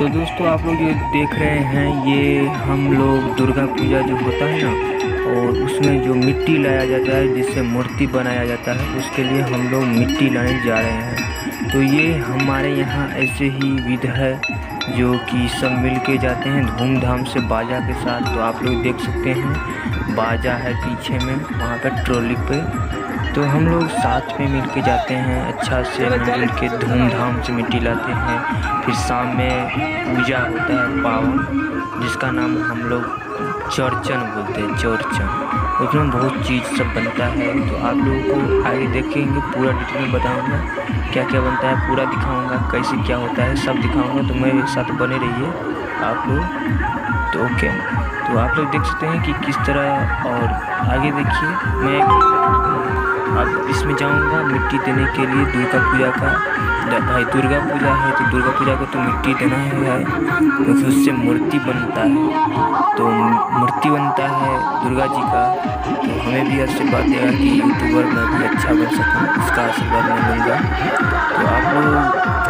तो दोस्तों, आप लोग जो देख रहे हैं, ये हम लोग दुर्गा पूजा जो होता है ना, और उसमें जो मिट्टी लाया जाता है, जिससे मूर्ति बनाया जाता है, उसके लिए हम लोग मिट्टी लाने जा रहे हैं। तो ये हमारे यहाँ ऐसे ही विध है, जो कि सब मिल के जाते हैं, धूमधाम से बाजा के साथ। तो आप लोग देख सकते हैं, बाजा है पीछे में, वहाँ पर ट्रॉली पे। तो हम लोग साथ में मिल के जाते हैं अच्छा से मिल के धूमधाम से मिट्टी लाते हैं। फिर शाम में पूजा होता है पावन, जिसका नाम हम लोग चौरचन बोलते हैं, चौरचन। उसमें बहुत चीज़ सब बनता है। तो आप लोगों को आगे देखेंगे, पूरा डिटेल में बताऊँगा क्या क्या बनता है, पूरा दिखाऊँगा, कैसे क्या होता है, सब दिखाऊँगा। तो मेरे साथ बने रहिए आप लोग। तो ओके तो आप लोग देख सकते हैं कि किस तरह, और आगे देखिए, मैं अब इसमें जाऊँगा, मिट्टी देने के लिए दुर्गा पूजा का भाई दुर्गा पूजा है तो दुर्गा पूजा को तो मिट्टी देना ही है, क्योंकि उससे मूर्ति बनता है। तो मूर्ति बनता है दुर्गा जी का तो हमें भी आशीर्वाद देगा कि यूट्यूबर में भी अच्छा बन सकूँ, उसका आशीर्वाद मैं लूँगा। तो आप लोग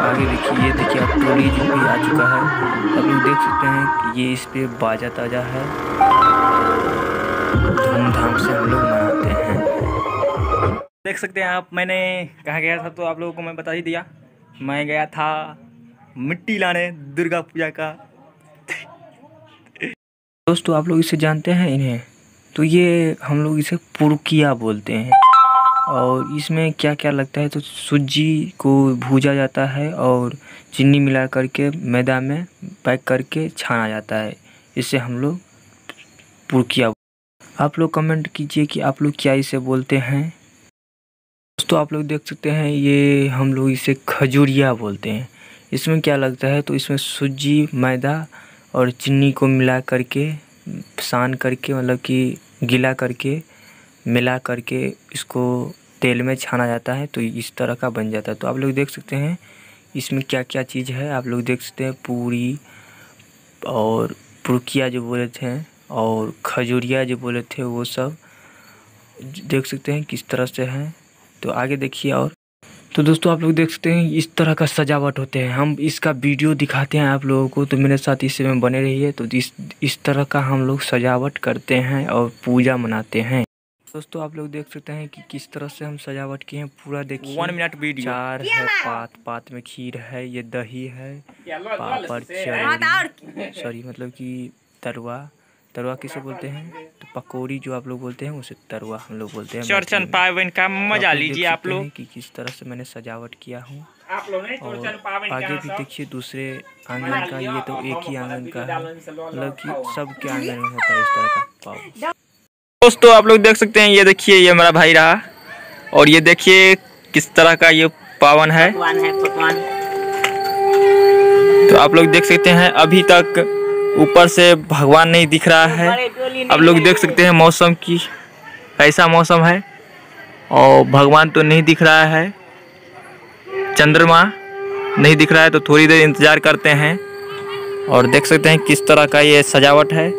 आगे देखिए देखिए आप ट्रोली जो भी आ चुका है लोग देख सकते हैं कि ये इस पर बाजा ताज़ा है। देख सकते हैं आप, मैंने कहाँ गया था तो आप लोगों को मैं बता ही दिया। मैं गया था मिट्टी लाने, दुर्गा पूजा का। दोस्तों, आप लोग इसे जानते हैं इन्हें? तो ये हम लोग इसे पुरकिया बोलते हैं। और इसमें क्या क्या लगता है? तो सूजी को भूजा जाता है और चीनी मिला करके मैदा में पैक करके छाना जाता है। इसे हम लोग पुरकिया आप लोग कमेंट कीजिए कि आप लोग क्या इसे बोलते हैं। दोस्तों आप लोग देख सकते हैं, ये हम लोग इसे खजूरिया बोलते हैं। इसमें क्या लगता है तो इसमें सूजी, मैदा और चीनी को मिला करके, सान करके मतलब कि गीला करके, मिला करके इसको तेल में छाना जाता है तो इस तरह का बन जाता है। तो आप लोग देख सकते हैं, इसमें क्या क्या चीज़ है, आप लोग देख सकते हैं, पूरी और पुरकिया जो बोले थे और खजूरिया जो बोले थे, वो सब, देख सकते हैं किस तरह से हैं। तो आगे देखिए और। तो दोस्तों आप लोग देख सकते हैं इस तरह का सजावट होते हैं। हम इसका वीडियो दिखाते हैं आप लोगों को तो मेरे साथ इस समय बने रहिए। तो इस इस तरह का हम लोग सजावट करते हैं और पूजा मनाते हैं। दोस्तों आप लोग देख सकते हैं कि किस तरह से हम सजावट किए हैं। पूरा देखिए। वन मिनट वीडियो चार है पात पात में खीर है ये दही है पापड़ सॉरी मतलब कि तरुआ। तरुआ किसे बोलते हैं? तो पकौड़ी जो आप लोग बोलते हैं उसे तरुआ हम लोग बोलते हैं। चौरचन पावन का तो मज़ा लीजिए आप लोग। कि किस तरह से मैंने सजावट किया हूँ। और आगे भी देखिए दूसरे आँगन का ये तो एक ही आँगन का है। मतलब कि सबके आँगन में होता है इस तरह का पाव। दोस्तों आप लोग देख सकते हैं ये देखिए ये मेरा भाई रहा। और ये देखिए किस तरह का ये पावन है। है तो आप लोग देख सकते हैं अभी तक ऊपर से भगवान नहीं दिख रहा है। अब लोग देख सकते हैं मौसम की कैसा मौसम है। और भगवान तो नहीं दिख रहा है। चंद्रमा नहीं दिख रहा है तो थोड़ी देर इंतज़ार करते हैं। और देख सकते हैं किस तरह का ये सजावट है।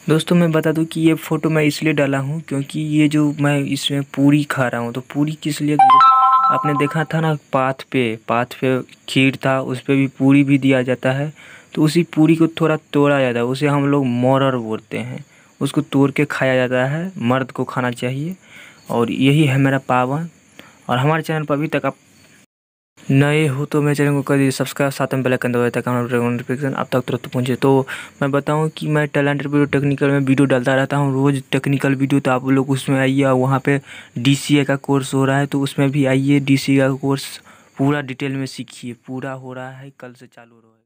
दोस्तों मैं बता दूँ कि ये फ़ोटो मैं इसलिए डाला हूँ क्योंकि ये जो मैं इसमें पूरी खा रहा हूँ तो पूरी किस लिए? आपने देखा था ना पाथ पे पाथ पे खीर था, उस पर भी पूरी भी दिया जाता है। तो उसी पूरी को थोड़ा तोड़ा जाता है, उसे हम लोग मोरर बोलते हैं। उसको तोड़ के खाया जाता है, मर्द को खाना चाहिए। और यही है मेरा पावन। और हमारे चैनल पर अभी तक आप नए हो तो मेरे चैनल को कर दीजिए सब्सक्राइब, साथ में बेलाइकन दबाए तक हमारा नोटिफिकेशन अब तक तुरंत पहुँचे। तो मैं बताऊँ कि मैं टैलेंट वीडियो टेक्निकल में वीडियो डालता रहता हूँ। रोज़ टेक्निकल वीडियो तो आप लोग उसमें आइए वहाँ पे डीसीए का कोर्स हो रहा है तो उसमें भी आइए। डी का कोर्स पूरा डिटेल में सीखिए। पूरा हो रहा है, कल से चालू हो रहा है।